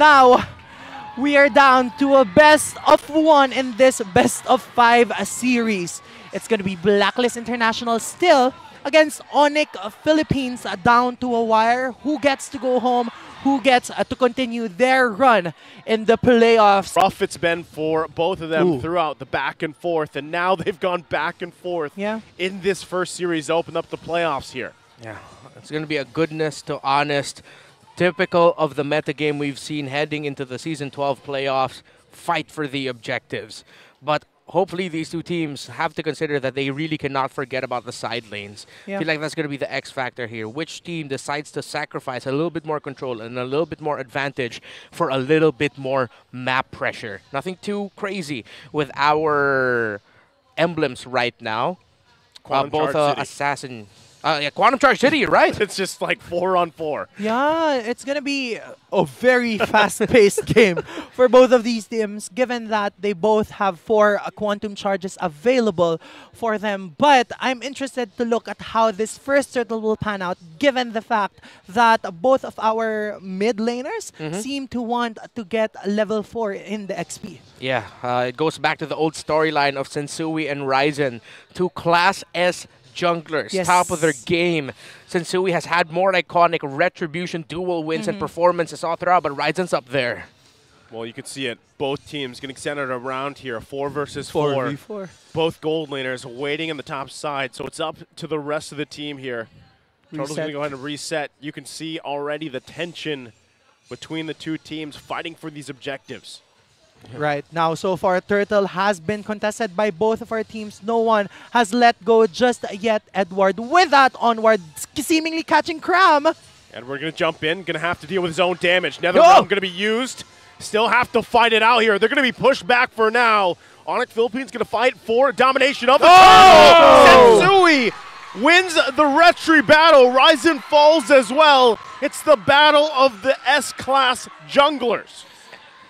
Now, we are down to a best of one in this best of five series. It's going to be Blacklist International still against Onic Philippines uh, down to a wire. Who gets to go home? Who gets uh, to continue their run in the playoffs? Rough it's been for both of them Ooh. throughout the back and forth, and now they've gone back and forth Yeah. in this first series to open up the playoffs here. Yeah, it's going to be a goodness to honest, typical of the metagame we've seen heading into the Season 12 playoffs, fight for the objectives. But hopefully these two teams have to consider that they really cannot forget about the side lanes. I feel like that's going to be the X factor here. Which team decides to sacrifice a little bit more control and a little bit more advantage for a little bit more map pressure. Nothing too crazy with our emblems right now. Uh, both Charge uh, Assassin. Uh, yeah, Quantum Charge City, you're right. It's just like four on four. Yeah, it's gonna be a very fast-paced game for both of these teams, given that they both have four uh, quantum charges available for them. But I'm interested to look at how this first turtle will pan out, given the fact that both of our mid laners seem to want to get level four in the XP. Yeah, uh, it goes back to the old storyline of Sensui and Ryzen, two Class S junglers, Yes. top of their game. Sensui has had more iconic retribution dual wins and mm-hmm. performances all throughout, but Ryzen's up there. Well, you can see it. Both teams getting centered around here. Four versus four. four. Both gold laners waiting in the top side, so it's up to the rest of the team here. Turtle's going to go ahead and reset. You can see already the tension between the two teams fighting for these objectives. Right now, so far, Turtle has been contested by both of our teams. No one has let go just yet. Edward, with that onward, seemingly catching Cram. And we're going to jump in. Going to have to deal with his own damage. Nether Go! Realm going to be used. Still have to fight it out here. They're going to be pushed back for now. Onic Philippines going to fight for domination of the Oh! turtle. Sensui wins the Retri battle. Ryzen falls as well. It's the battle of the S-class junglers.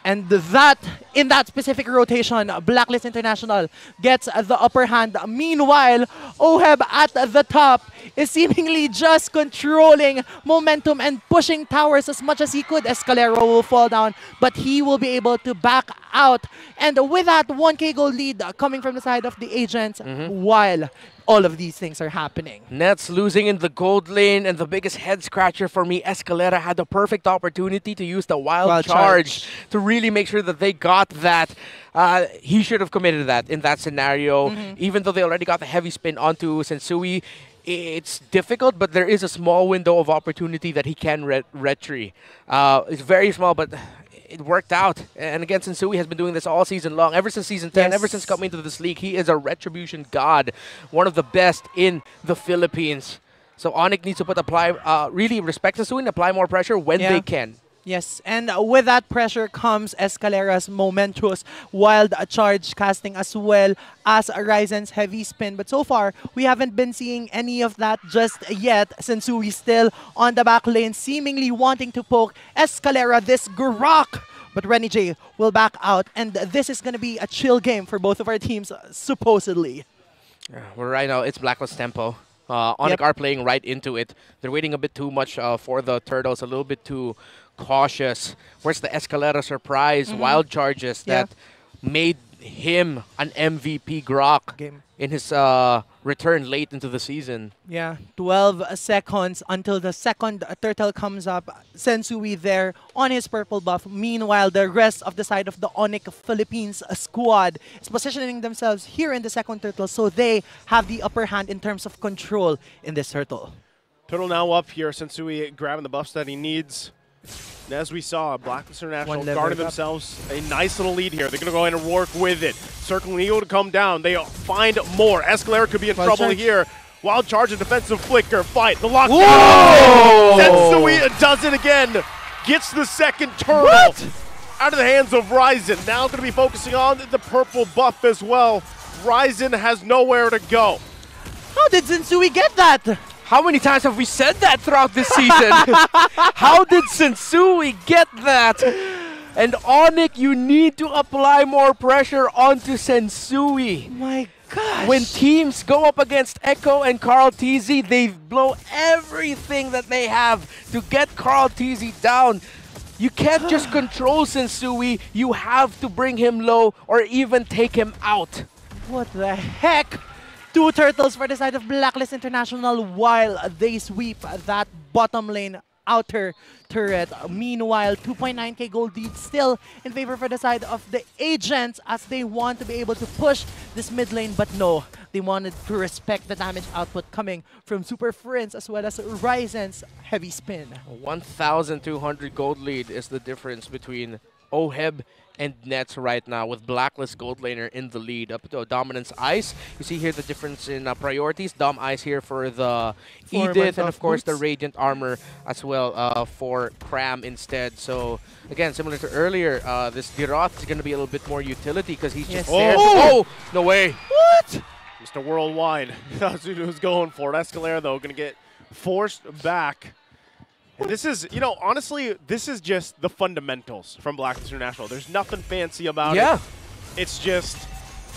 And that, in that specific rotation, Blacklist International gets the upper hand. Meanwhile, Oheb at the top is seemingly just controlling momentum and pushing towers as much as he could. Escalera will fall down, but he will be able to back out. And with that 1k gold lead coming from the side of the agents, while all of these things are happening. Nets losing in the gold lane, and the biggest head scratcher for me, Escalera had the perfect opportunity to use the wild, Wild charge, charge. to really make sure that they got that. Uh, he should have committed that in that scenario, even though they already got the heavy spin onto Sensui. It's difficult, but there is a small window of opportunity that he can ret- retry. Uh, it's very small, but it worked out. And again, Sensui has been doing this all season long, ever since season 10, ever since coming into this league. He is a retribution god, one of the best in the Philippines. So Onic needs to put apply, uh, really respect Sensui and apply more pressure when Yeah. they can. Yes, and with that pressure comes Escalera's momentous wild charge casting as well as Ryzen's heavy spin. But so far, we haven't been seeing any of that just yet. Sensui still on the back lane, seemingly wanting to poke Escalera this Grok. But Renny J will back out, and this is going to be a chill game for both of our teams, supposedly. Well, right now it's Blacklist tempo. Uh, Onic Yep. are playing right into it. They're waiting a bit too much uh, for the turtles, a little bit too cautious. Where's the Escalera surprise wild charges Mm-hmm. Yeah. that made him an MVP Grok Game. in his uh, return late into the season? Yeah, 12 seconds until the second turtle comes up. Sensui there on his purple buff. Meanwhile, the rest of the side of the Onic Philippines squad is positioning themselves here in the second turtle so they have the upper hand in terms of control in this turtle. Turtle now up here. Sensui grabbing the buffs that he needs. And as we saw, Blacklist International One level guarding themselves a nice little lead here. They're going to go ahead and work with it. Circling Eagle to come down. They find more. Escalera could be in Wild trouble charge. here. Wild charge and defensive flicker. Fight. The lockdown. Whoa! Sensui does it again. Gets the second turtle What? out of the hands of Ryzen. Now going to be focusing on the purple buff as well. Ryzen has nowhere to go. How did Sensui get that? How many times have we said that throughout this season? How did Sensui get that? And Onic, you need to apply more pressure onto Sensui. My gosh. When teams go up against Echo and KarlTzy, they blow everything that they have to get KarlTzy down. You can't just control Sensui. You have to bring him low or even take him out. What the heck? Two turtles for the side of Blacklist International while they sweep that bottom lane outer turret. Meanwhile, 2.9k gold lead still in favor for the side of the agents as they want to be able to push this mid lane, but no, they wanted to respect the damage output coming from Super Frince as well as Ryzen's heavy spin. 1,200 gold lead is the difference between Oheb and Nets right now with Blacklist Gold Laner in the lead up to Dominance Ice. You see here the difference in uh, priorities. Dom Ice here for the Four Edith and of course the. Radiant Armor as well uh, for Cram instead. So again, similar to earlier, uh, this Dyrroth is going to be a little bit more utility because he's Yes. just there. Oh! oh! No way. What? Mr. Worldwide. That's who was going for it. Escalera, though, going to get forced back. And this is, you know, honestly, this is just the fundamentals from Blacklist International. There's nothing fancy about Yeah. it. Yeah. It's just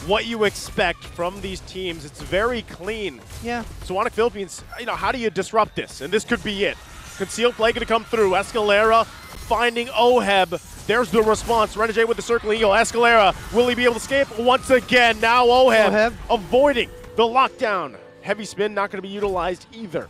what you expect from these teams. It's very clean. Yeah. Sonic Philippines, you know, how do you disrupt this? And this could be it. Concealed play going to come through. Escalera finding Oheb. There's the response. Renegade with the circling eagle. Escalera, will he be able to escape? Once again, now Oheb, Oheb. avoiding the lockdown. Heavy spin not going to be utilized either.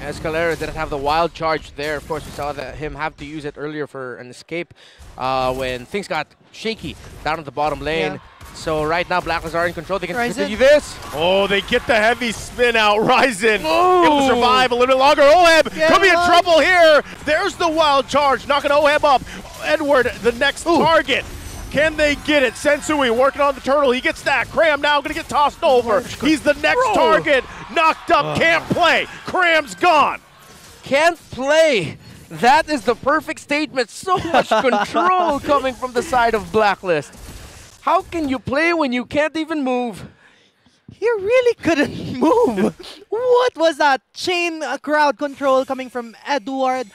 Escalera didn't have the wild charge there. Of course, we saw that him have to use it earlier for an escape uh, when things got shaky down at the bottom lane. Yeah. So right now, Blacklist are in control. They can Ryzen. continue this. Oh, they get the heavy spin out. Ryzen Ooh. able to survive a little bit longer. Oheb Get could be in trouble here. There's the wild charge, knocking Oheb up. Edward, the next target. Can they get it? Sensui working on the turtle. He gets that. Cram now going to get tossed over. He's the next Bro. target. Knocked up. Can't play. Cram's gone. Can't play. That is the perfect statement. So much control coming from the side of Blacklist. How can you play when you can't even move? He really couldn't move. what was that? Chain uh, crowd control coming from Edward.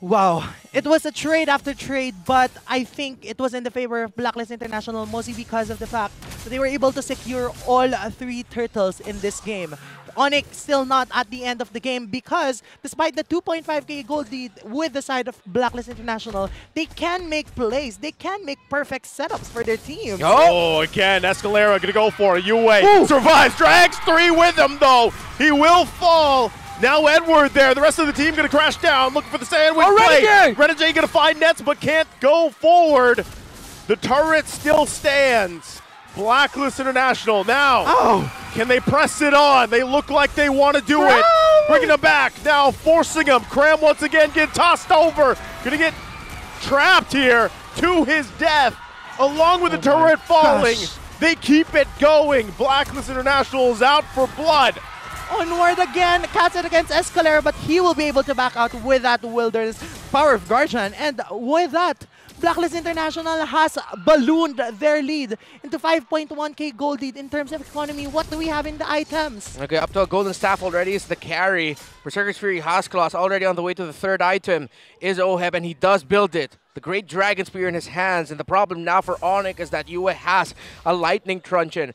Wow. It was a trade after trade, but I think it was in the favor of Blacklist International mostly because of the fact that they were able to secure all three turtles in this game. Onic still not at the end of the game because despite the 2.5k gold lead with the side of Blacklist International, they can make plays. They can make perfect setups for their team. Oh, again, Escalera going to go for it. Yue survives. Drags three with him, though. He will fall. Now Edward there. The rest of the team going to crash down, looking for the sandwich Oh, play. Renegade! Renegade going to find nets, but can't go forward. The turret still stands. Blacklist International now. Oh. Can they press it on? They look like they want to do it. Bringing them back. Now forcing him. Cram once again getting tossed over. Gonna get trapped here to his death. Along with the turret falling. gosh. They keep it going. Blacklist International is out for blood. Onward again, cast it against Escalera, but he will be able to back out with that Wilderness Power of Guardian. And with that, Blacklist International has ballooned their lead into 5.1k gold lead in terms of economy. What do we have in the items? Okay, up to a golden staff already is the carry. Berserker's Fury Haas's Claws already on the way to the third item is Oheb, and he does build it. The Great Dragon Spear in his hands, and the problem now for Onic is that Yue has a Lightning Truncheon.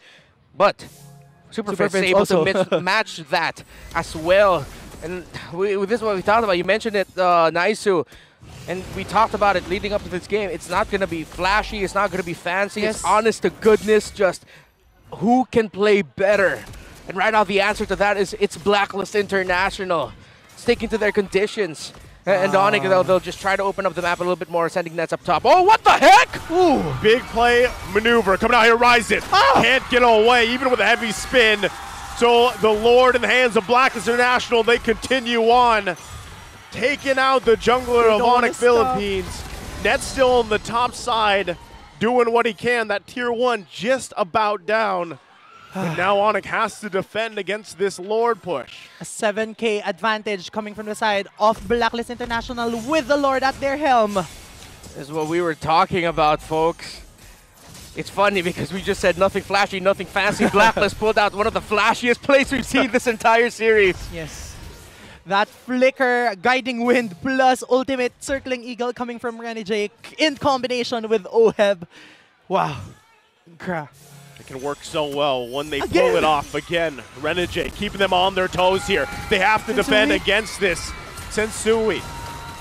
But Super, Super Frince is able also. to mit- match that as well. And we, this is what we talked about. You mentioned it, uh, Naisu. And we talked about it leading up to this game. It's not going to be flashy. It's not going to be fancy. Yes. It's honest to goodness. Just who can play better? And right now, the answer to that is it's Blacklist International, sticking to their conditions. A- And Onic, um, they'll, they'll just try to open up the map a little bit more, sending nets up top. Oh, what the heck? Ooh, big play maneuver coming out here. Ryzen ah. can't get away, even with a heavy spin. So the Lord in the hands of Blacklist International, they continue on, taking out the jungler They of don't Onic stop. Philippines. Net's still on the top side, doing what he can. That tier one just about down. But now Onic has to defend against this Lord push. A 7k advantage coming from the side of Blacklist International with the Lord at their helm. This is what we were talking about, folks. It's funny because we just said nothing flashy, nothing fancy. Blacklist pulled out one of the flashiest plays we've seen this entire series. Yes. That flicker, guiding wind, plus ultimate circling eagle coming from Renegade in combination with Oheb. Wow. Gra- It can work so well when they Again. pull it off again. Renegade keeping them on their toes here. They have to defend Sensui. against this. Sensui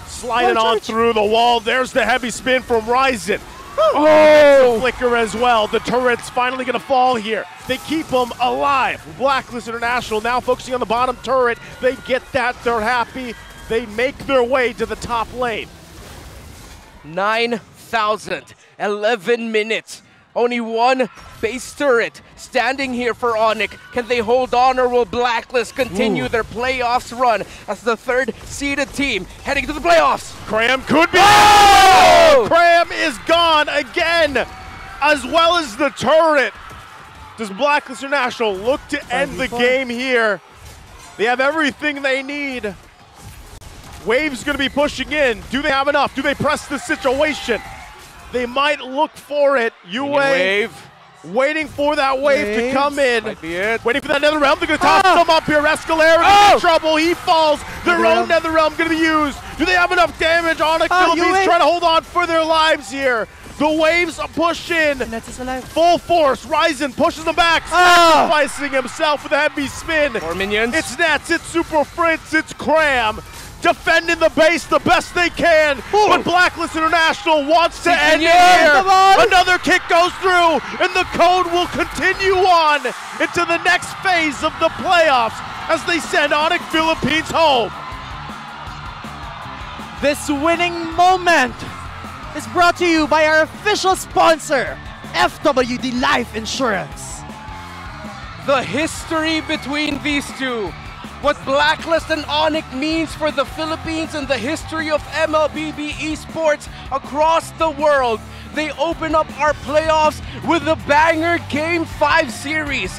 Sliding Oh, on George. through the wall. There's the heavy spin from Ryzen. Oh! oh flicker as well. The turret's finally going to fall here. They keep them alive. Blacklist International now focusing on the bottom turret. They get that. They're happy. They make their way to the top lane. 9,000, 11 minutes. Only one base turret standing here for Onic. Can they hold on or will Blacklist continue Ooh. their playoffs run as the third seeded team heading to the playoffs? Cram could be. Oh! Cram is gone again, as well as the turret. Does Blacklist International look to end the game here? They have everything they need. Wave's going to be pushing in. Do they have enough? Do they press the situation? They might look for it. UA Wave. waiting for that wave to come in. Might be it. Waiting for that nether realm. They're going to toss Ah! them up here. Escalera Oh! in trouble. He falls. Their Nether own realm. nether realm going to be used. Do they have enough damage on it? Ah, Philippines UA. trying to hold on for their lives here. The waves push in. Nets is alive. Full force. Ryzen pushes them back. Ah! Sacrificing himself with a heavy spin. More minions. It's Nets. It's Super Frince. It's Cram. Defending the base the best they can. But Blacklist International wants to end it Señor, here. Another kick goes through, and the code will continue on into the next phase of the playoffs as they send Onic Philippines home. This winning moment is brought to you by our official sponsor, FWD Life Insurance. the history between these two. What Blacklist and Onic means for the Philippines and the history of MLBB esports across the world. They open up our playoffs with the banger Game 5 series.